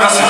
流す。